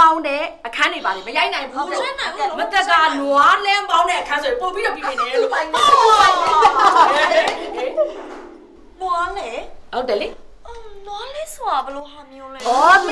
မောင်းတဲ့အခန်းတွေပါလေမရိုက်နိုင်ဘူးလို့မတက်ကနွားလဲမောင်းတဲ့အခန်းဆိုရင်ပို့ပြီးတော့ပြင်နေလို့ပိုင်နေနွားလေဟုတ်တယ်လေနွားလေဆိုတာဘယ်လိုဟာမျိုးလဲဩမင်းလည်းဒီကလေးတိတ်